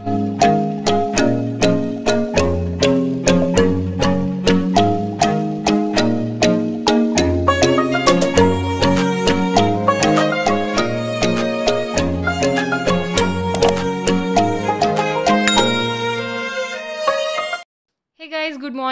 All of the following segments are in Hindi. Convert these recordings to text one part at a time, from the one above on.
गाइस गुड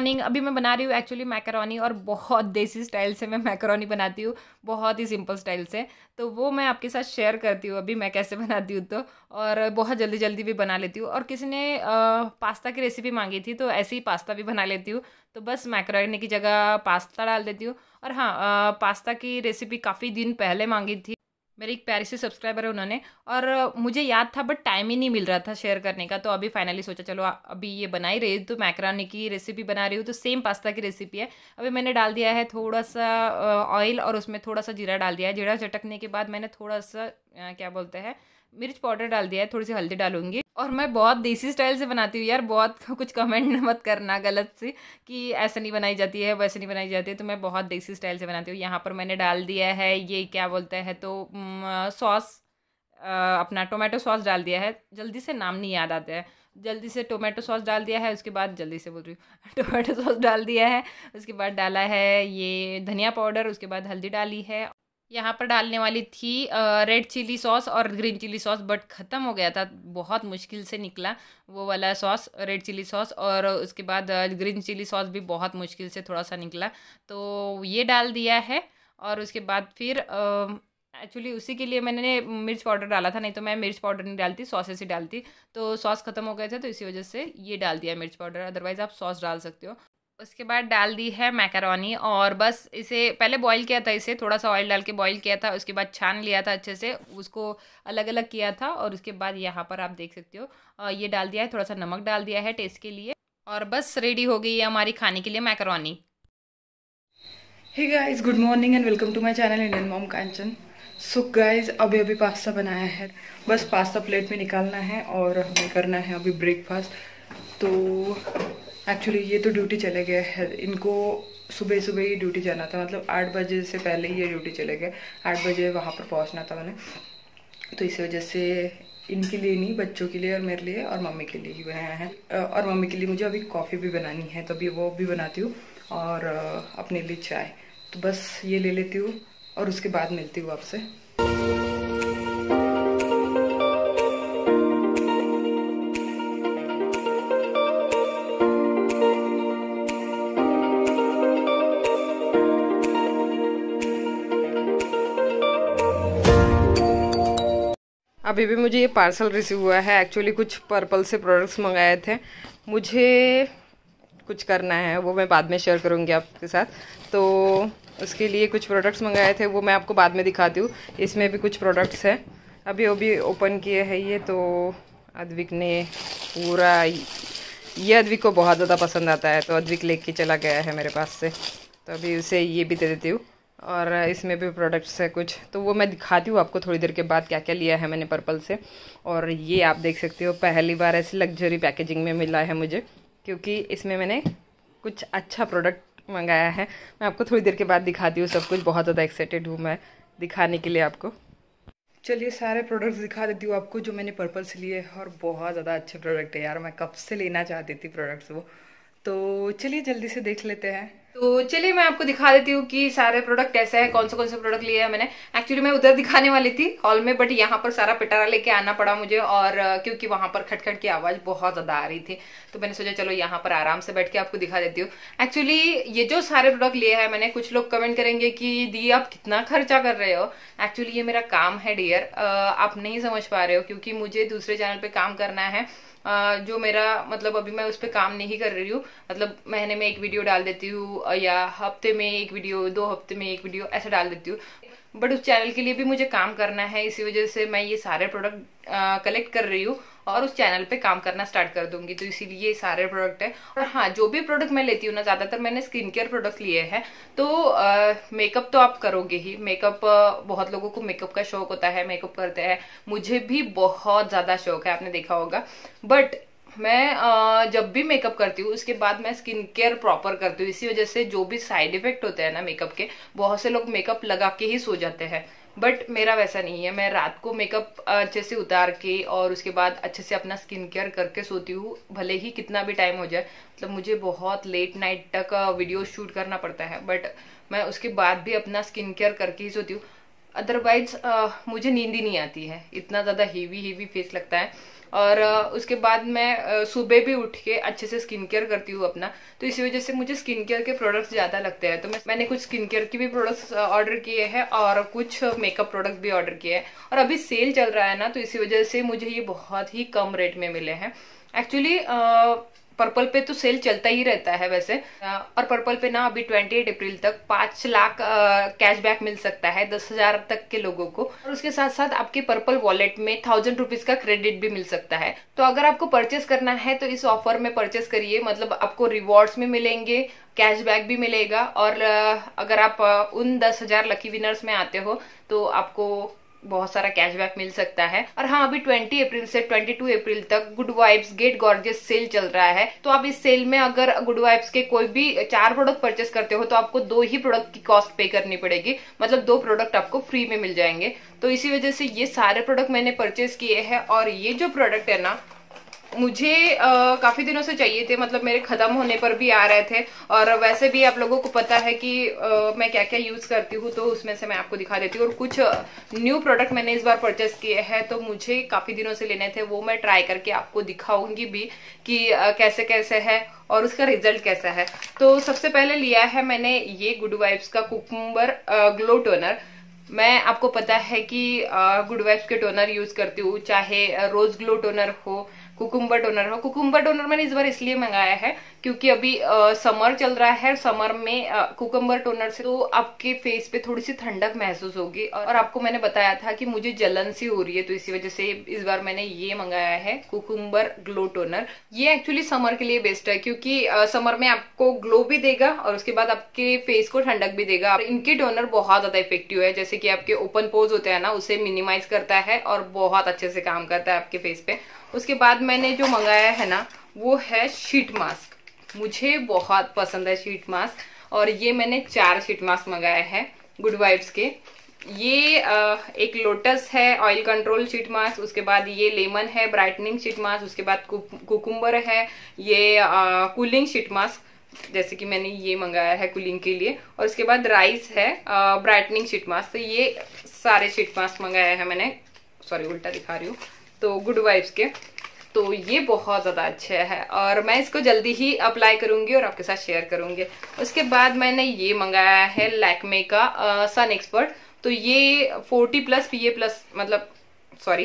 मॉर्निंग अभी मैं बना रही हूँ एक्चुअली मैकरोनी और बहुत देसी स्टाइल से मैं मैकरोनी बनाती हूँ, बहुत ही सिंपल स्टाइल से। तो वो मैं आपके साथ शेयर करती हूँ अभी मैं कैसे बनाती हूँ तो। और बहुत जल्दी जल्दी भी बना लेती हूँ। और किसी ने पास्ता की रेसिपी मांगी थी तो ऐसे ही पास्ता भी बना लेती हूँ। तो बस मैकरोनी की जगह पास्ता डाल देती हूँ। और हाँ पास्ता की रेसिपी काफ़ी दिन पहले मांगी थी। मेरी एक प्यारी से सब्सक्राइबर है उन्होंने, और मुझे याद था बट टाइम ही नहीं मिल रहा था शेयर करने का तो अभी फाइनली सोचा, चलो अभी ये बना ही रही तो मैकरानी की रेसिपी बना रही हूँ तो सेम पास्ता की रेसिपी है। अभी मैंने डाल दिया है थोड़ा सा ऑयल और उसमें थोड़ा सा जीरा डाल दिया है। जीरा चटकने के बाद मैंने थोड़ा सा क्या बोलते हैं मिर्च पाउडर डाल दिया है थोड़ी सी हल्दी डालूँगी। और मैं बहुत देसी स्टाइल से बनाती हूँ यार, बहुत कुछ कमेंट मत करना गलत से कि ऐसे नहीं बनाई जाती है, वैसे नहीं बनाई जाती है। तो मैं बहुत देसी स्टाइल से बनाती हूँ। यहाँ पर मैंने डाल दिया है, ये क्या बोलते हैं तो सॉस अपना टोमेटो सॉस डाल दिया है। जल्दी से नाम नहीं याद आता है। जल्दी से टोमेटो सॉस डाल दिया है, उसके बाद जल्दी से बोल रही हूँ, टोमेटो सॉस डाल दिया है, उसके बाद डाला है ये धनिया पाउडर, उसके बाद हल्दी डाली है। यहाँ पर डालने वाली थी रेड चिली सॉस और ग्रीन चिली सॉस बट ख़त्म हो गया था, बहुत मुश्किल से निकला वो वाला सॉस रेड चिली सॉस और उसके बाद ग्रीन चिली सॉस भी बहुत मुश्किल से थोड़ा सा निकला। तो ये डाल दिया है और उसके बाद फिर एक्चुअली उसी के लिए मैंने मिर्च पाउडर डाला था, नहीं तो मैं मिर्च पाउडर नहीं डालती सॉसेस ही डालती। तो सॉस ख़त्म हो गए थे तो इसी वजह से ये डाल दिया मिर्च पाउडर अदरवाइज़ आप सॉस डाल सकते हो। उसके बाद डाल दी है मैकरोनी और बस इसे पहले बॉईल किया था इसे थोड़ा सा ऑयल डाल के बॉईल किया था, उसके बाद छान लिया था अच्छे से, उसको अलग अलग किया था और उसके बाद यहाँ पर आप देख सकते हो ये डाल दिया है थोड़ा सा नमक डाल दिया है टेस्ट के लिए और बस रेडी हो गई है हमारी खाने के लिए macaroni. Hey guys good morning and welcome to my channel Indian mom Kanchan so guys अभी अभी पास्ता बनाया है, बस पास्ता प्लेट में निकालना है और हमें करना है अभी ब्रेकफास्ट तो एक्चुअली ये तो ड्यूटी चले गए हैं। इनको सुबह सुबह ही ड्यूटी जाना था। मतलब आठ बजे से पहले ही ये ड्यूटी चले गए। आठ बजे वहाँ पर पहुँचना था मैंने। तो इस वजह से इनके लिए नहीं, बच्चों के लिए और मेरे लिए और मम्मी के लिए ही बनाया है। और मम्मी के लिए मुझे अभी कॉफ़ी भी बनानी है। तो अभी वो भी बनाती हूँ और अपने लिए चाय। तो बस ये ले लेती हूँ और उसके बाद मिलती हूँ आपसे। अभी भी मुझे ये पार्सल रिसीव हुआ है। एक्चुअली कुछ पर्पल से प्रोडक्ट्स मंगाए थे। मुझे कुछ करना है, वो मैं बाद में शेयर करूँगी आपके साथ। तो उसके लिए कुछ प्रोडक्ट्स मंगाए थे, वो मैं आपको बाद में दिखाती हूँ। इसमें भी कुछ प्रोडक्ट्स हैं। अभी अभी ओपन किए हैं ये तो अद्विक ने पूरा ये अद्विक को बहुत ज़्यादा पसंद आता है तो अद्विक लेके चला गया है मेरे पास से। तो अभी उसे ये भी दे देती हूँ। और इसमें भी प्रोडक्ट्स है कुछ। तो वो मैं दिखाती हूँ आपको थोड़ी देर के बाद क्या क्या लिया है मैंने पर्पल से। और ये आप देख सकते हो, पहली बार ऐसी लग्जरी पैकेजिंग में मिला है मुझे, क्योंकि इसमें मैंने कुछ अच्छा प्रोडक्ट मंगाया है। मैं आपको थोड़ी देर के बाद दिखाती हूँ सब कुछ, बहुत ज़्यादा एक्साइटेड हूँ मैं दिखाने के लिए आपको। चलिए सारे प्रोडक्ट्स दिखा देती हूँ आपको जो मैंने पर्पल से लिए और बहुत ज़्यादा अच्छे प्रोडक्ट है यार, मैं कब से लेना चाहती थी प्रोडक्ट्स वो। तो चलिए जल्दी से देख लेते हैं। तो चलिए मैं आपको दिखा देती हूँ कि सारे प्रोडक्ट ऐसे हैं कौन से कौन से प्रोडक्ट लिए हैं मैंने। एक्चुअली मैं उधर दिखाने वाली थी हॉल में बट यहाँ पर सारा पिटारा लेके आना पड़ा मुझे और क्योंकि वहाँ पर खटखट की आवाज़ बहुत ज़्यादा आ रही थी। तो मैंने सोचा, चलो यहाँ पर आराम से बैठ के आपको दिखा देती हूँ। एक्चुअली ये जो सारे प्रोडक्ट लिए हैं मैंने, कुछ लोग कमेंट करेंगे कि, दी, आप कितना खर्चा कर रहे हो? एक्चुअली ये मेरा काम है डियर आप नहीं समझ पा रहे हो क्योंकि मुझे दूसरे चैनल पर काम करना है। जो मेरा मतलब अभी मैं उस पर काम नहीं कर रही हूँ। मतलब महीने में एक वीडियो डाल देती हूँ या हफ़्ते में एक वीडियो, दो हफ़्ते में एक वीडियो, ऐसा डाल देती हूँ। बट उस चैनल के लिए भी मुझे काम करना है, इसी वजह से मैं ये सारे प्रोडक्ट कलेक्ट कर रही हूँ। और उस चैनल पे काम करना स्टार्ट कर दूँगी। तो इसीलिए ये सारे प्रोडक्ट है। और हाँ जो भी प्रोडक्ट मैं लेती हूँ ना, ज़्यादातर मैंने स्किन केयर प्रोडक्ट लिए हैं। तो मेकअप तो आप करोगे ही। मेकअप बहुत लोगों को मेकअप का शौक होता है मेकअप करते हैं। मुझे भी बहुत ज़्यादा शौक है, आपने देखा होगा। बट मैं जब भी मेकअप करती हूँ, उसके बाद मैं स्किन केयर प्रॉपर करती हूँ। इसी वजह से जो भी साइड इफ़ेक्ट होते हैं ना मेकअप के, बहुत से लोग मेकअप लगा के ही सो जाते हैं। बट मेरा वैसा नहीं है। मैं रात को मेकअप अच्छे से उतार के और उसके बाद अच्छे से अपना स्किन केयर करके सोती हूँ, भले ही कितना भी टाइम हो जाए। मतलब मुझे बहुत लेट नाइट तक वीडियो शूट करना पड़ता है। बट मैं उसके बाद भी अपना स्किन केयर करके ही सोती हूँ। अदरवाइज़ मुझे नींद ही नहीं आती है। इतना ज़्यादा हीवी हेवी फेस लगता है। और उसके बाद मैं सुबह भी उठ के अच्छे से स्किन केयर करती हूँ अपना। तो इसी वजह से मुझे स्किन केयर के प्रोडक्ट्स ज़्यादा लगते हैं। तो मैं, मैंने कुछ स्किन केयर के भी प्रोडक्ट्स ऑर्डर किए हैं और कुछ मेकअप प्रोडक्ट भी ऑर्डर किए हैं। और अभी सेल चल रहा है ना तो इसी वजह से मुझे ये बहुत ही कम रेट में मिले हैं। एक्चुअली पर्पल पे तो सेल चलता ही रहता है वैसे। और पर्पल पे ना अभी ट्वेंटी एट अप्रैल तक पाँच लाख कैशबैक मिल सकता है, दस हज़ार तक के लोगों को। और उसके साथ साथ आपके पर्पल वॉलेट में थाउज़ेंड रुपीज़ का क्रेडिट भी मिल सकता है। तो अगर आपको परचेस करना है तो इस ऑफ़र में परचेस करिए। मतलब आपको रिवॉर्ड्स में मिलेंगे कैशबैक भी मिलेगा। और अगर आप उन दस हज़ार लकी विनर्स में आते हो तो आपको बहुत सारा कैशबैक मिल सकता है। और हाँ अभी 20 अप्रैल से 22 अप्रैल तक good vibes get gorgeous sale चल रहा है। तो आप इस सेल में अगर गुड वाइब्स के कोई भी चार प्रोडक्ट परचेस करते हो तो आपको दो ही प्रोडक्ट की कॉस्ट पे करनी पड़ेगी। मतलब दो प्रोडक्ट आपको फ्री में मिल जाएँगे। तो इसी वजह से ये सारे प्रोडक्ट मैंने परचेस किए हैं और ये जो प्रोडक्ट है ना मुझे काफ़ी दिनों से चाहिए थे मतलब मेरे खत्म होने पर भी आ रहे थे। और वैसे भी आप लोगों को पता है कि आ, मैं क्या क्या यूज़ करती हूँ तो उसमें से मैं आपको दिखा देती हूँ। और कुछ न्यू प्रोडक्ट मैंने इस बार परचेस किए हैं तो मुझे काफ़ी दिनों से लेने थे वो मैं ट्राई करके आपको दिखाऊँगी भी कि आ, कैसे कैसे है और उसका रिज़ल्ट कैसा है। तो सबसे पहले लिया है मैंने ये गुड वाइब्स का कुकुम्बर ग्लो टोनर मैं आपको पता है कि गुड वाइब्स के टोनर यूज़ करती हूँ चाहे रोज ग्लो टोनर हो कुकुम्बर टोनर हो कुकुम्बर डोनर मैंने इस बार इसलिए मंगाया है क्योंकि अभी आ, समर चल रहा है समर में कुकुम्बर टोनर से तो आपके फेस पे थोड़ी सी ठंडक महसूस होगी और आपको मैंने बताया था कि मुझे जलन सी हो रही है तो इसी वजह से इस बार मैंने ये मंगाया है कुकुम्बर ग्लो टोनर ये एक्चुअली समर के लिए बेस्ट है क्योंकि आ, समर में आपको ग्लो भी देगा और उसके बाद आपके फेस को ठंडक भी देगा। इनके टोनर बहुत ज़्यादा इफ़ेक्टिव है जैसे कि आपके ओपन पोज होते हैं ना उसे मिनिमाइज करता है और बहुत अच्छे से काम करता है आपके फेस पे। उसके बाद मैंने जो मंगाया है ना, वो है शीट मास्क मुझे बहुत पसंद है शीट मास्क और ये मैंने चार शीट मास्क मंगाया है गुड वाइब्स के. ये एक लोटस है ऑयल कंट्रोल शीट मास्क उसके बाद ये लेमन है ब्राइटनिंग शीट मास्क उसके बाद कुकुम्बर है, ये कूलिंग शीट मास्क जैसे कि मैंने ये मंगाया है कूलिंग के लिए. और उसके बाद राइस है ब्राइटनिंग शीट मास्क तो ये सारे शीट मास्क मंगाया है मैंने. सॉरी उल्टा दिखा रही हूँ. तो गुड वाइब्स के। तो ये बहुत ज़्यादा अच्छा है और मैं इसको जल्दी ही अप्लाई करूँगी और आपके साथ शेयर करूँगी। उसके बाद मैंने ये मंगाया है लैकमे का सन एक्सपर्ट तो ये 40 प्लस पी ए प्लस मतलब sorry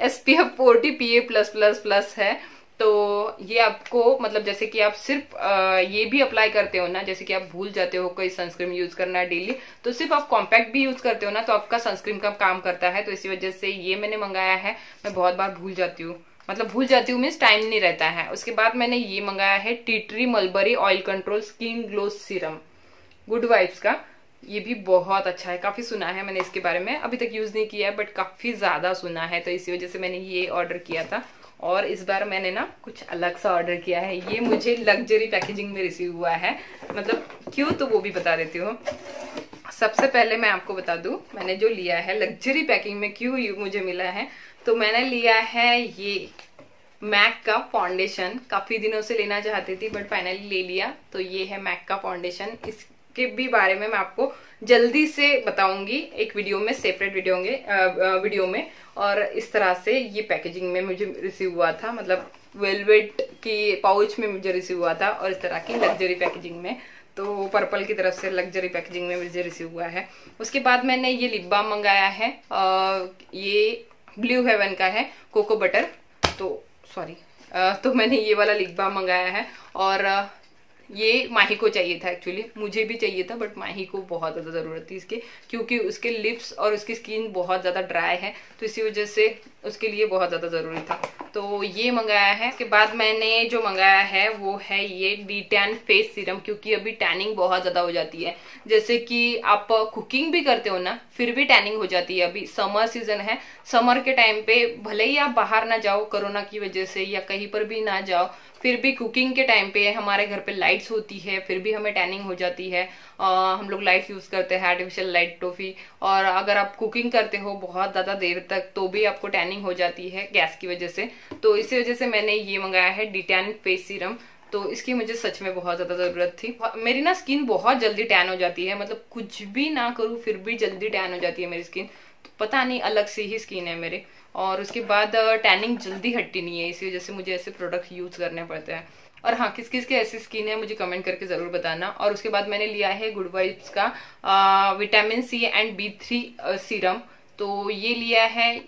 S P F forty P A plus plus plus है। तो ये आपको मतलब जैसे कि आप सिर्फ़ ये भी अप्लाई करते हो ना, जैसे कि आप भूल जाते हो कोई सनस्क्रीन यूज़ करना डेली तो सिर्फ़ आप कॉम्पैक्ट भी यूज़ करते हो ना तो आपका सनस्क्रीन का काम करता है तो इसी वजह से ये मैंने मंगाया है, मैं बहुत बार भूल जाती हूँ। मतलब भूल जाती हूँ मीन्स टाइम नहीं रहता है। उसके बाद मैंने ये मंगाया है tea tree mulberry oil control skin glow serum good vibes का। ये भी बहुत अच्छा है, काफ़ी सुना है मैंने इसके बारे में। अभी तक यूज़ नहीं किया है बट काफ़ी ज़्यादा सुना है तो इसी वजह से मैंने ये ऑर्डर किया था। और इस बार मैंने ना कुछ अलग सा ऑर्डर किया है। ये मुझे लग्जरी पैकेजिंग में रिसीव हुआ है। मतलब क्यों तो वो भी बता देती हूँ। सबसे पहले मैं आपको बता दूँ, मैंने जो लिया है लग्जरी पैकिंग में क्यों मुझे मिला है तो मैंने लिया है ये मैक का फाउंडेशन काफ़ी दिनों से लेना चाहती थी बट फाइनली ले लिया। तो ये है मैक का फाउंडेशन इसके भी बारे में मैं आपको जल्दी से बताऊँगी। एक वीडियो में सेपरेट वीडियो वीडियो में। और इस तरह से ये पैकेजिंग में मुझे रिसीव हुआ था मतलब वेलवेट की पाउच में मुझे रिसीव हुआ था और इस तरह की लग्जरी पैकेजिंग में। तो पर्पल की तरफ़ से लग्जरी पैकेजिंग में मुझे रिसीव हुआ है। उसके बाद मैंने ये लिप बाम मंगाया है ये ब्लू हेवन का है कोको बटर तो सॉरी तो मैंने ये वाला लिप बाम मंगाया है। और ये माही को चाहिए था एक्चुअली मुझे भी चाहिए था बट माही को बहुत ज़्यादा ज़रूरत थी इसके, क्योंकि उसके लिप्स और उसकी स्किन बहुत ज़्यादा ड्राई है तो इसी वजह से उसके लिए बहुत ज़्यादा ज़रूरी था। तो ये मंगाया है, उसके बाद मैंने जो मंगाया है, वो है ये डी टैन फेस सीरम क्योंकि अभी टैनिंग बहुत ज़्यादा हो जाती है। जैसे कि आप कुकिंग भी करते हो ना, फिर भी टैनिंग हो जाती है अभी। समर सीज़न है समर के टाइम पे भले ही आप बाहर ना जाओ कोरोना की वजह से, या कहीं पर भी ना जाओ, फिर भी कुकिंग के टाइम पे हमारे घर पे लाइट्स होती है, फिर भी हमें टैनिंग हो जाती है। हम लोग लाइट यूज़ करते हैं आर्टिफिशियल लाइट टोफी और अगर आप कुकिंग करते हो बहुत ज़्यादा देर तक तो भी आपको टैनिंग हो जाती है गैस की वजह से। तो इसी वजह से मैंने ये मंगाया है डिटैन फेस सीरम तो इसकी मुझे सच में बहुत ज़्यादा ज़रूरत थी। मेरी ना स्किन बहुत जल्दी टैन हो जाती है। मतलब कुछ भी ना करूँ, फिर भी जल्दी टैन हो जाती है मेरी स्किन तो पता नहीं, अलग से ही स्किन है मेरे। और उसके बाद टैनिंग जल्दी हटती नहीं है। इसी वजह से मुझे ऐसे प्रोडक्ट यूज़ करने पड़ते हैं। और हाँ किस किस के ऐसी स्किन है, मुझे कमेंट करके ज़रूर बताना। और उसके बाद मैंने लिया है गुड वाइब्स का vitamin C and B three serum तो ये लिया है,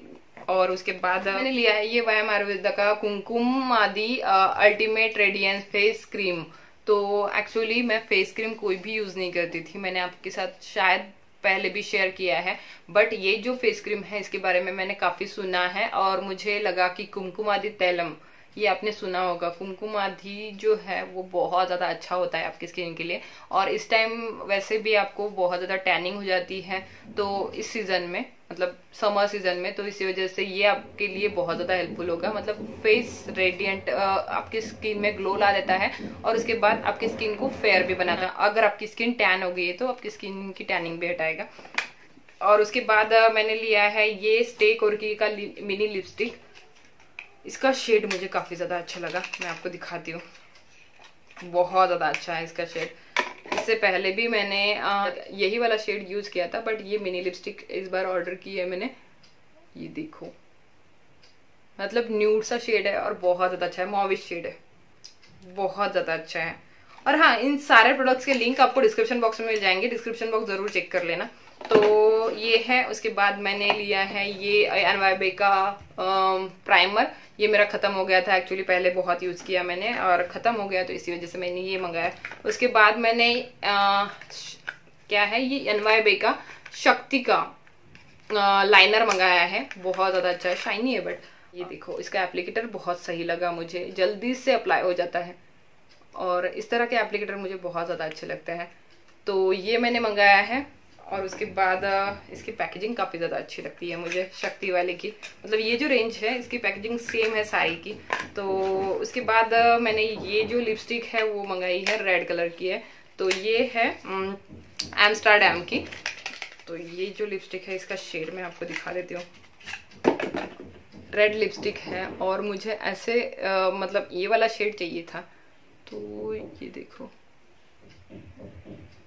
और उसके बाद मैंने लिया है ये वयम आयुर्वेदा का Kumkumadi ultimate radiance face cream तो एक्चुअली मैं फेस क्रीम कोई भी यूज़ नहीं करती थी। मैंने आपके साथ शायद पहले भी शेयर किया है। बट ये जो फेस क्रीम है, इसके बारे में मैंने काफ़ी सुना है, और मुझे लगा कि कुमकुम आदि तैलम ये आपने सुना होगा, कुमकुम आदि जो है वो बहुत ज़्यादा अच्छा होता है आपकी स्किन के लिए। और इस टाइम वैसे भी आपको बहुत ज़्यादा टैनिंग हो जाती है तो इस सीज़न में मतलब समर सीज़न में तो इसी वजह से ये आपके लिए बहुत ज़्यादा हेल्पफुल होगा। मतलब फेस रेडियंट आपकी स्किन में ग्लो ला देता है, और उसके बाद आपकी स्किन को फेयर भी बनाता है। अगर आपकी स्किन टैन हो गई है तो आपकी स्किन की टैनिंग भी हटाएगा। और उसके बाद मैंने लिया है ये स्टेक और का मिनी लिपस्टिक इसका शेड मुझे काफ़ी ज़्यादा अच्छा लगा। मैं आपको दिखाती हूँ। बहुत ज़्यादा अच्छा है इसका शेड इससे पहले भी मैंने यही वाला शेड यूज़ किया था बट ये मिनी लिपस्टिक इस बार ऑर्डर की है मैंने। ये देखो। मतलब न्यूड सा शेड है और बहुत ज़्यादा अच्छा है। मॉविश शेड है। बहुत ज़्यादा अच्छा है। और हाँ इन सारे प्रोडक्ट्स के लिंक आपको डिस्क्रिप्शन बॉक्स में मिल जाएँगे। डिस्क्रिप्शन बॉक्स ज़रूर चेक कर लेना। तो ये है उसके बाद मैंने लिया है ये एनवाईबे का प्राइमर ये मेरा खत्म हो गया था एक्चुअली पहले बहुत यूज़ किया मैंने और खत्म हो गया तो इसी वजह से मैंने ये मंगाया। उसके बाद मैंने आ, क्या है ये एनवाईबे का शक्ति का आ, लाइनर मंगाया है। बहुत ज़्यादा अच्छा है शाइनी है बट ये देखो इसका एप्लीकेटर बहुत सही लगा मुझे। जल्दी से अप्लाई हो जाता है। और इस तरह के एप्लीकेटर मुझे बहुत ज़्यादा अच्छे लगते हैं। तो ये मैंने मंगाया है। और उसके बाद इसकी पैकेजिंग काफ़ी ज़्यादा अच्छी लगती है मुझे शक्ति वाले की। मतलब ये जो रेंज है इसकी पैकेजिंग सेम है सारी की। तो उसके बाद मैंने ये जो लिपस्टिक है वो मंगाई है रेड कलर की है। तो ये है एम्स्टरडेम की। तो ये जो लिपस्टिक है इसका शेड मैं आपको दिखा देती हूँ। रेड लिपस्टिक है और मुझे ऐसे आ, मतलब ये वाला शेड चाहिए था। तो ये देखो।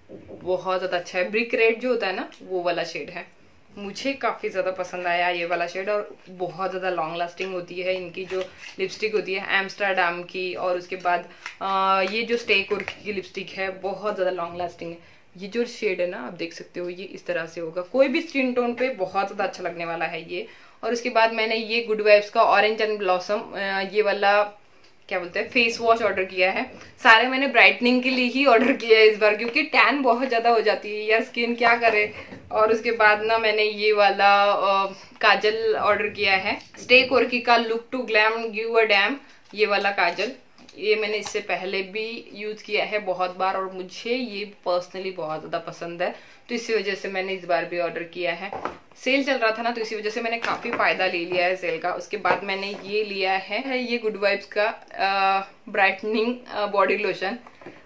बहुत ज़्यादा अच्छा है। ब्रिक रेड जो होता है ना वो वाला शेड है। मुझे काफ़ी ज़्यादा पसंद आया ये वाला शेड और बहुत ज़्यादा लॉन्ग लास्टिंग होती है। इनकी जो लिपस्टिक होती है एम्स्टरडाम की और उसके बाद आ, ये जो स्टेक और की लिपस्टिक है बहुत ज़्यादा लॉन्ग लास्टिंग है। ये जो शेड है ना आप देख सकते हो ये इस तरह से होगा। कोई भी स्किन टोन पे बहुत ज़्यादा अच्छा लगने वाला है ये। और उसके बाद मैंने ये गुड वाइब्स का ऑरेंज एंड ब्लॉसम ये वाला क्या बोलते हैं फेस वॉश ऑर्डर किया है। सारे मैंने ब्राइटनिंग के लिए ही ऑर्डर किया है इस बार क्योंकि टैन बहुत ज़्यादा हो जाती है यार स्किन क्या करे। और उसके बाद ना मैंने ये वाला आ, काजल ऑर्डर किया है। स्टे कोरकी का look to glam give a damn ये वाला काजल। ये मैंने इससे पहले भी यूज़ किया है बहुत बार और मुझे ये पर्सनली बहुत ज़्यादा पसंद है। तो इसी वजह से मैंने इस बार भी ऑर्डर किया है। सेल चल रहा था ना तो इसी वजह से मैंने काफ़ी फ़ायदा ले लिया है सेल का। उसके बाद मैंने ये लिया है ये गुड वाइब्स का ब्राइटनिंग बॉडी लोशन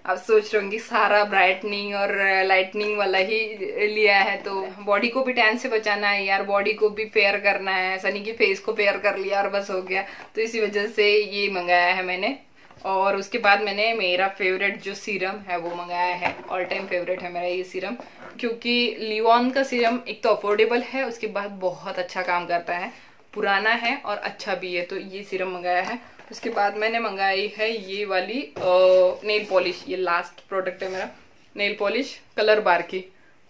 अब सोच रही हूँ सारा ब्राइटनिंग और लाइटनिंग वाला ही लिया है तो बॉडी को भी टैन से बचाना है यार बॉडी को भी फेयर करना है। ऐसा नहीं कि फेस को फेयर कर लिया और बस हो गया। तो इसी वजह से ये मंगाया है मैंने। और उसके बाद मैंने मेरा फेवरेट जो सीरम है वो मंगाया है ऑल टाइम फेवरेट है मेरा ये सीरम क्योंकि लियोन का सीरम एक तो अफोर्डेबल है, उसके बाद बहुत अच्छा काम करता है, पुराना है और अच्छा भी है तो ये सीरम मंगाया है। उसके बाद मैंने मंगाई है ये वाली नेल पॉलिश ये लास्ट प्रोडक्ट है मेरा नेल पॉलिश कलर बार की।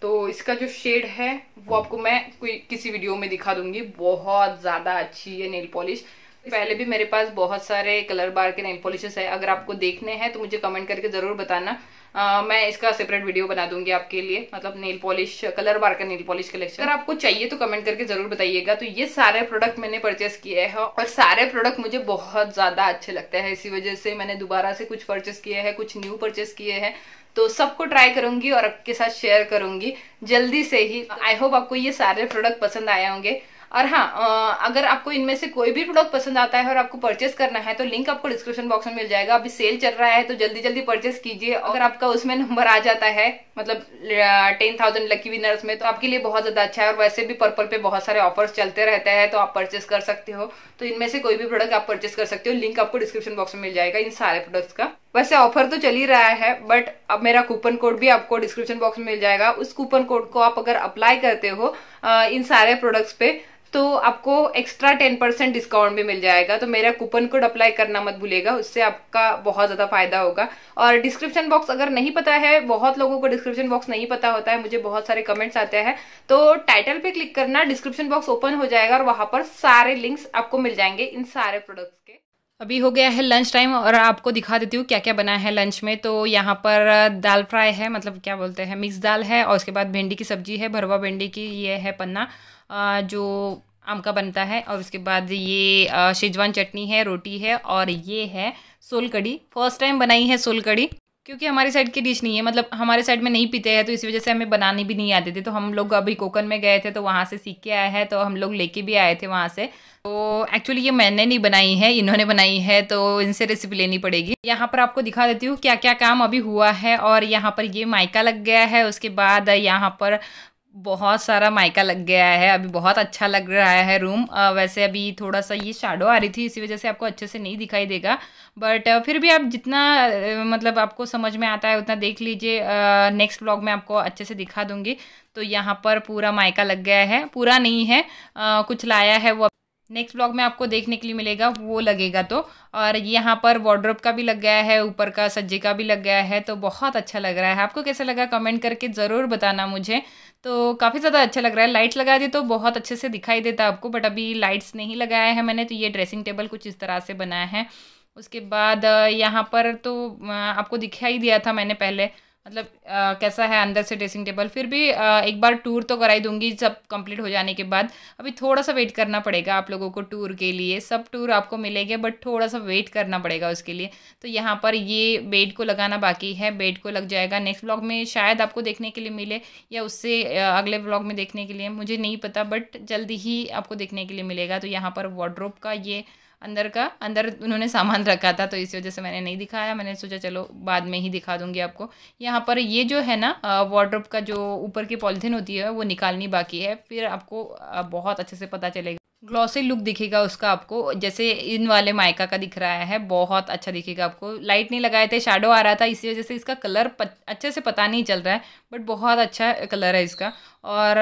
तो इसका जो शेड है, वो आपको मैं कोई किसी वीडियो में दिखा दूँगी, बहुत ज़्यादा अच्छी है नेल पॉलिश पहले भी मेरे पास बहुत सारे कलर बार के नेल पॉलिशेस है। अगर आपको देखने हैं तो मुझे कमेंट करके ज़रूर बताना। आ, मैं इसका सेपरेट वीडियो बना दूँगी आपके लिए। मतलब नेल पॉलिश कलर बार का नेल पॉलिश कलेक्शन अगर आपको चाहिए तो कमेंट करके ज़रूर बताइएगा। तो ये सारे प्रोडक्ट मैंने परचेस किए हैं और सारे प्रोडक्ट मुझे बहुत ज़्यादा अच्छे लगते हैं। इसी वजह से मैंने दोबारा से कुछ परचेस किए हैं कुछ न्यू परचेस किए हैं। तो सबको ट्राई करूँगी और आपके साथ शेयर करूँगी। जल्दी से ही आई होप आपको ये सारे प्रोडक्ट पसंद आए होंगे। और हाँ अगर आपको इनमें से कोई भी प्रोडक्ट पसंद आता है और आपको परचेस करना है तो लिंक आपको डिस्क्रिप्शन बॉक्स में मिल जाएगा। अभी सेल चल रहा है तो जल्दी जल्दी परचेस कीजिए। अगर आपका उसमें नंबर आ जाता है मतलब टेन थाउज़ेंड लकी विनर्स में तो आपके लिए बहुत ज़्यादा अच्छा है। और वैसे भी पर्पल पे बहुत सारे ऑफर्स चलते रहते हैं तो आप परचेस कर सकते हो। तो इनमें से कोई भी प्रोडक्ट आप परचेस कर सकते हो। लिंक आपको डिस्क्रिप्शन बॉक्स में मिल जाएगा इन सारे प्रोडक्ट्स का। वैसे ऑफ़र तो चल ही रहा है बट अब मेरा कूपन कोड भी आपको डिस्क्रिप्शन बॉक्स में मिल जाएगा। उस कूपन कोड को आप अगर अप्लाई करते हो इन सारे प्रोडक्ट्स पे तो आपको एक्स्ट्रा टेन परसेंट डिस्काउंट भी मिल जाएगा। तो मेरा कूपन कोड अप्लाई करना मत भूलेगा उससे आपका बहुत ज़्यादा फ़ायदा होगा। और डिस्क्रिप्शन बॉक्स अगर नहीं पता है, बहुत लोगों को डिस्क्रिप्शन बॉक्स नहीं पता होता है, मुझे बहुत सारे कमेंट्स आते हैं तो टाइटल पे क्लिक करना डिस्क्रिप्शन बॉक्स ओपन हो जाएगा और वहाँ पर सारे लिंक्स आपको मिल जाएँगे इन सारे प्रोडक्ट्स के। अभी हो गया है लंच टाइम और आपको दिखा देती हूँ क्या क्या बना है लंच में। तो यहाँ पर दाल फ्राई है मतलब क्या बोलते हैं मिक्स दाल है और उसके बाद भिंडी की सब्ज़ी है, भरवा भिंडी की ये है पन्ना। जो आम का बनता है और उसके बाद ये शेजवान चटनी है, रोटी है और ये है सोल कड़ी फ़र्स्ट टाइम बनाई है सोल कड़ी क्योंकि हमारी साइड की डिश नहीं है। मतलब हमारे साइड में नहीं पीते हैं तो इस वजह से हमें बनाने भी नहीं आते थे। तो हम लोग अभी कोकन में गए थे तो वहाँ से सीख के आए हैं तो हम लोग लेके भी आए थे वहाँ से। तो एक्चुअली ये मैंने नहीं बनाई है, इन्होंने बनाई है तो इनसे रेसिपी लेनी पड़ेगी। यहाँ पर आपको दिखा देती हूँ क्या क्या काम अभी हुआ है और यहाँ पर ये माइका लग गया है। उसके बाद यहाँ पर बहुत सारा माइका लग गया है अभी बहुत अच्छा लग रहा है रूम आ, वैसे अभी थोड़ा सा ये शाडो आ रही थी इसी वजह से आपको अच्छे से नहीं दिखाई देगा. बट फिर भी आप जितना मतलब आपको समझ में आता है उतना देख लीजिए. नेक्स्ट ब्लॉग में आपको अच्छे से दिखा दूँगी. तो यहाँ पर पूरा माइका लग गया है पूरा नहीं है. आ, कुछ लाया है वो. नेक्स्ट ब्लॉग में आपको देखने के लिए मिलेगा वो लगेगा तो. और यहाँ पर वार्ड्रोब का भी लग गया है ऊपर का सज्जे का भी लग गया है तो बहुत अच्छा लग रहा है. आपको कैसा लगा? कमेंट करके ज़रूर बताना मुझे. तो काफ़ी ज़्यादा अच्छा लग रहा है। लाइट्स लगा दी तो बहुत अच्छे से दिखाई देता आपको बट अभी लाइट्स नहीं लगाया है मैंने तो ये ड्रेसिंग टेबल कुछ इस तरह से बनाया है। उसके बाद यहाँ पर तो आपको दिखाई दिया था मैंने पहले। मतलब आ, कैसा है अंदर से ड्रेसिंग टेबल फिर भी आ, एक बार टूर तो कराई दूँगी सब कंप्लीट हो जाने के बाद। अभी थोड़ा सा वेट करना पड़ेगा आप लोगों को टूर के लिए। सब टूर आपको मिलेंगे बट थोड़ा सा वेट करना पड़ेगा उसके लिए। तो यहाँ पर ये बेड को लगाना बाकी है। बेड को लग जाएगा नेक्स्ट ब्लॉग में शायद आपको देखने के लिए मिले या उससे अगले ब्लॉग में देखने के लिए मुझे नहीं पता बट जल्दी ही आपको देखने के लिए मिलेगा। तो यहाँ पर वार्ड्रोप का ये अंदर का, अंदर उन्होंने सामान रखा था तो इस वजह से मैंने नहीं दिखाया। मैंने सोचा, चलो, बाद में ही दिखा दूँगी आपको। यहाँ पर ये जो है ना वार्ड्रोप का जो ऊपर की पॉलिथीन होती है, वो निकालनी बाकी है। फिर आपको बहुत अच्छे से पता चलेगा। ग्लॉसी लुक दिखेगा उसका आपको। जैसे इन वाले माइका का दिख रहा है, बहुत अच्छा दिखेगा आपको। लाइट नहीं लगाए थे शेडो आ रहा था, इसी वजह से इसका कलर अच्छे से पता नहीं चल रहा है बट बहुत अच्छा कलर है इसका। और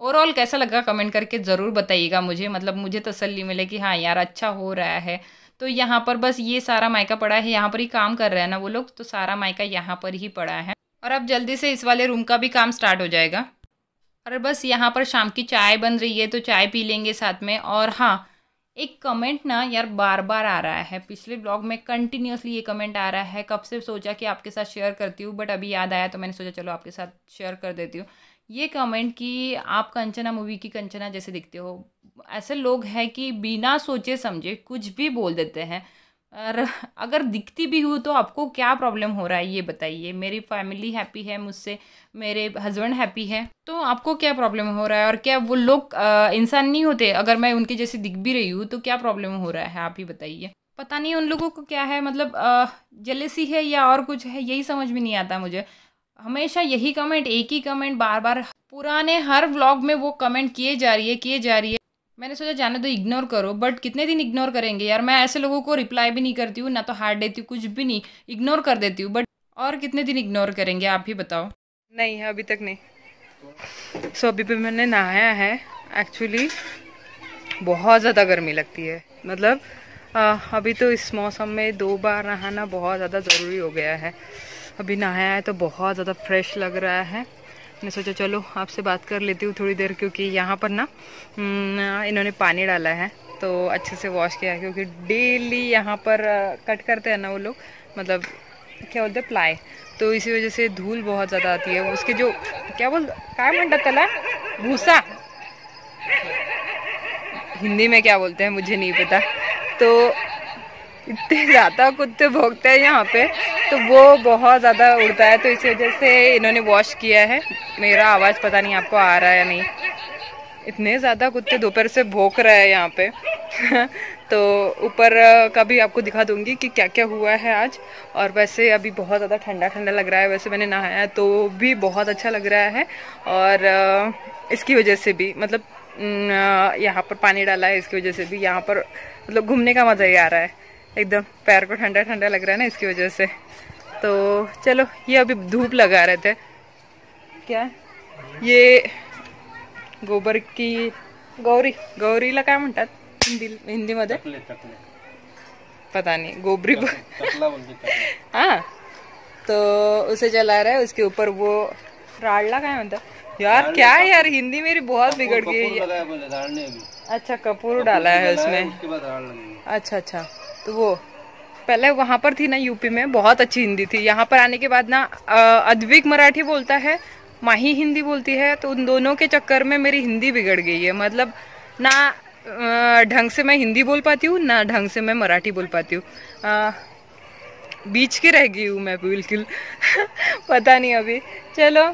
ओवरऑल कैसा लगा कमेंट करके ज़रूर बताइएगा मुझे। मतलब मुझे तसल्ली मिले कि हाँ यार अच्छा हो रहा है। तो यहाँ पर बस ये सारा मायका पड़ा है। यहाँ पर ही काम कर रहे हैं ना वो लोग तो सारा मायका यहाँ पर ही पड़ा है। और अब जल्दी से इस वाले रूम का भी काम स्टार्ट हो जाएगा। और बस यहाँ पर शाम की चाय बन रही है तो चाय पी लेंगे साथ में। और हाँ एक कमेंट ना यार बार बार आ रहा है। पिछले ब्लॉग में कंटिन्यूसली ये कमेंट आ रहा है। कब से सोचा कि आपके साथ शेयर करती हूँ बट अभी याद आया तो मैंने सोचा चलो आपके साथ शेयर कर देती हूँ। ये कमेंट कि आप कंचना मूवी की कंचना जैसे दिखते हो। ऐसे लोग हैं कि बिना सोचे समझे कुछ भी बोल देते हैं। और अगर दिखती भी हूँ तो आपको क्या प्रॉब्लम हो रहा है ये बताइए। मेरी फैमिली हैप्पी है, मुझसे मेरे हस्बैंड हैप्पी है। तो आपको क्या प्रॉब्लम हो रहा है? और क्या वो लोग इंसान नहीं होते? अगर मैं उनके जैसे दिख भी रही हूँ तो क्या प्रॉब्लम हो रहा है? आप ही बताइए। पता नहीं उन लोगों को क्या है? मतलब जलेसी है या और कुछ है? यही समझ में नहीं आता मुझे। हमेशा यही कमेंट एक ही कमेंट बार बार पुराने हर व्लॉग में वो कमेंट किए जा रही है किए जा रही है। मैंने सोचा जाने तो इग्नोर करो बट कितने दिन इग्नोर करेंगे? यार मैं ऐसे लोगों को रिप्लाई भी नहीं करती हूँ ना तो हार्ट देती हूँ कुछ भी नहीं इग्नोर कर देती हूँ बट और कितने दिन इग्नोर करेंगे आप ही बताओ। नहीं अभी तक नहीं। सो so, अभी भी मैंने नहाया है एक्चुअली बहुत ज़्यादा गर्मी लगती है। मतलब आ, अभी तो इस मौसम में दो बार नहाना बहुत ज़्यादा ज़रूरी हो गया है। अभी नहाया है तो बहुत ज़्यादा फ्रेश लग रहा है। मैंने सोचा चलो आपसे बात कर लेती हूँ थोड़ी देर क्योंकि यहाँ पर ना हम्म, इन्होंने पानी डाला है तो अच्छे से वॉश किया है क्योंकि डेली यहाँ पर कट करते हैं ना वो लोग मतलब क्या बोलते हैं प्लाई तो इसी वजह से धूल बहुत ज़्यादा आती है। उसके जो क्या बोल क्या मंडा तला भूसा. हिंदी में क्या बोलते हैं मुझे नहीं पता. तो इतने ज़्यादा कुत्ते भोगते हैं यहाँ पे तो वो बहुत ज़्यादा उड़ता है तो इस वजह से इन्होंने वॉश किया है। मेरा आवाज़ पता नहीं आपको आ रहा है या नहीं। इतने ज़्यादा कुत्ते दोपहर से भोंक रहे हैं यहाँ पे। तो ऊपर का भी आपको दिखा दूँगी कि क्या क्या हुआ है आज। और वैसे अभी बहुत ज़्यादा ठंडा ठंडा लग रहा है, वैसे मैंने नहाया तो भी बहुत अच्छा लग रहा है। और इसकी वजह से भी मतलब यहाँ पर पानी डाला है, इसकी वजह से भी यहाँ पर मतलब घूमने का मज़ा ही आ रहा है। एकदम पैर को ठंडा ठंडा लग रहा है ना इसकी वजह से। तो चलो ये अभी धूप लगा रहे थे। क्या? ये गोबर की गौरी गौरीला काय म्हणतात हिंदी हिंदीमध्ये? पता नहीं गोबरी हाँ. तो उसे जला रहा है उसके ऊपर वो राड़ला क्या म्हणता यार क्या है यार हिंदी मेरी बहुत बिगड़ गई है अच्छा कपूर डाला है उसमें। अच्छा अच्छा। तो वो, पहले वहाँ पर थी ना यूपी में, बहुत अच्छी हिंदी थी। यहाँ पर आने के बाद ना अद्विक मराठी बोलता है, माही हिंदी बोलती है तो उन दोनों के चक्कर में मेरी हिंदी बिगड़ गई है। मतलब ना ढंग से मैं हिंदी बोल पाती हूँ, ना ढंग से मैं मराठी बोल पाती हूँ। बीच की रह गई हूँ मैं, बिल्कुल। पता नहीं अभी। चलो,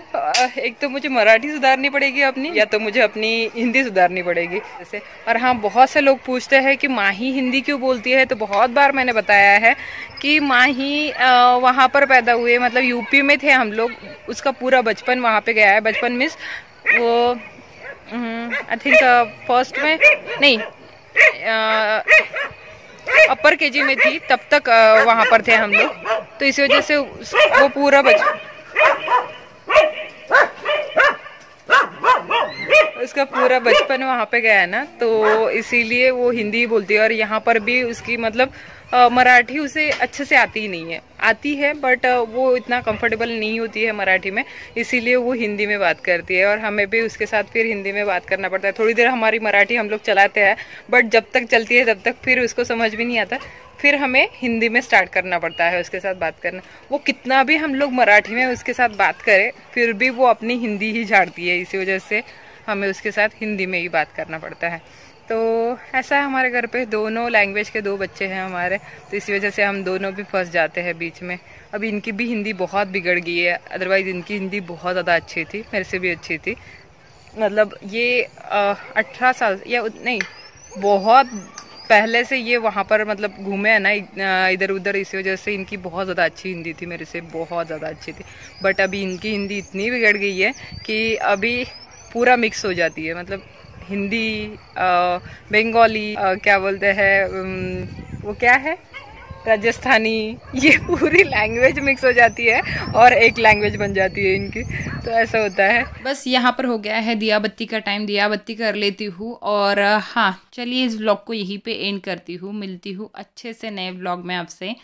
एक तो मुझे मराठी सुधारनी पड़ेगी अपनी, या तो मुझे अपनी हिंदी सुधारनी पड़ेगी। जैसे, और हाँ बहुत से लोग पूछते हैं कि माही हिंदी क्यों बोलती है तो बहुत बार मैंने बताया है कि माही वहाँ पर पैदा हुए मतलब यूपी में थे हम लोग, उसका पूरा बचपन वहाँ पे गया है, बचपन मीन्स वो आई थिंक फ़र्स्ट में, नहीं अपर केजी में थी, तब तक वहाँ पर थे हम लोग। तो इसी वजह से वो पूरा बच उसका पूरा बचपन वहाँ पे गया है ना तो इसीलिए वो हिंदी बोलती है और यहाँ पर भी उसकी मतलब मराठी उसे अच्छे से आती ही नहीं है। आती है बट वो इतना कंफर्टेबल नहीं होती है मराठी में, इसीलिए वो हिंदी में बात करती है। और हमें भी उसके साथ फिर हिंदी में बात करना पड़ता है। थोड़ी देर हमारी मराठी हम लोग चलाते हैं बट जब तक चलती है तब तक फिर उसको समझ भी नहीं आता। फिर हमें हिंदी में स्टार्ट करना पड़ता है, उसके साथ बात करना। वो कितना भी हम लोग मराठी में उसके साथ बात करें, फिर भी वो अपनी हिंदी ही झाड़ती है। इसी वजह से हमें उसके साथ हिंदी में ही बात करना पड़ता है। तो ऐसा है हमारे घर पे। दोनों लैंग्वेज के दो बच्चे हैं हमारे। तो इसी वजह से हम दोनों भी फंस जाते हैं बीच में। अब इनकी भी हिंदी बहुत बिगड़ गई है। अदरवाइज़ इनकी हिंदी बहुत ज़्यादा अच्छी थी। मेरे से भी अच्छी थी। मतलब ये अठारह साल या नहीं, बहुत पहले से ये वहाँ पर मतलब घूमे हैं ना इधर उधर, इसी वजह से इनकी बहुत ज़्यादा अच्छी हिंदी थी मेरे से, बहुत ज़्यादा अच्छी थी। बट अभी इनकी हिंदी इतनी बिगड़ गई है कि अभी पूरा मिक्स हो जाती है मतलब हिंदी बंगाली क्या बोलते हैं वो क्या है? राजस्थानी, ये पूरी लैंग्वेज मिक्स हो जाती है और एक लैंग्वेज बन जाती है इनकी। तो ऐसा होता है। बस यहाँ पर हो गया है दिया बत्ती का टाइम दिया बत्ती कर लेती हूँ और हाँ चलिए इस व्लॉग को यहीं पे एंड करती हूँ। मिलती हूँ अच्छे से नए व्लॉग में आपसे।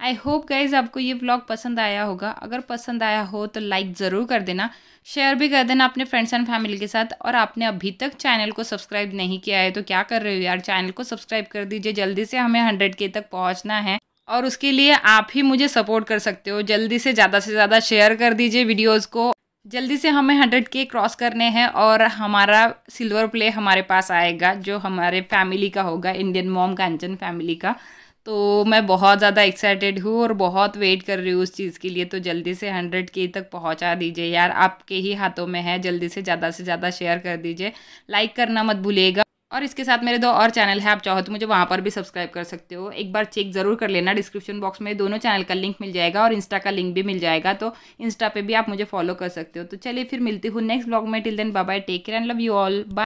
आई होप गाइज़ आपको ये व्लॉग पसंद आया होगा। अगर पसंद आया हो तो लाइक ज़रूर कर देना। शेयर भी कर देना अपने फ्रेंड्स एंड फैमिली के साथ। और आपने अभी तक चैनल को सब्सक्राइब नहीं किया है तो क्या कर रहे हो यार? चैनल को सब्सक्राइब कर दीजिए, जल्दी से हमें हंड्रेड के तक पहुँचना है। और उसके लिए आप ही मुझे सपोर्ट कर सकते हो। जल्दी से ज़्यादा से ज़्यादा शेयर कर दीजिए वीडियोज़ को। जल्दी से हमें हंड्रेड के क्रॉस करने हैं और हमारा सिल्वर प्ले हमारे पास आएगा, जो हमारे फैमिली का होगा इंडियन मॉम कांचन फैमिली का। तो मैं बहुत ज़्यादा एक्साइटेड हूँ और बहुत वेट कर रही हूँ उस चीज़ के लिए। तो जल्दी से हंड्रेड के तक पहुँचा दीजिए यार। आपके ही हाथों में है। जल्दी से ज़्यादा से ज़्यादा शेयर कर दीजिए। लाइक करना मत भूलिएगा। और इसके साथ मेरे दो और चैनल है। आप चाहो तो मुझे वहाँ पर भी सब्सक्राइब कर सकते हो। एक बार चेक ज़रूर कर लेना। डिस्क्रिप्शन बॉक्स में दोनों चैनल का लिंक मिल जाएगा और इंस्टा का लिंक भी मिल जाएगा। तो इंस्टा पे भी आप मुझे फॉलो कर सकते हो। तो चलिए फिर मिलती हूँ नेक्स्ट ब्लॉग में। Till then bye take care and love you all bye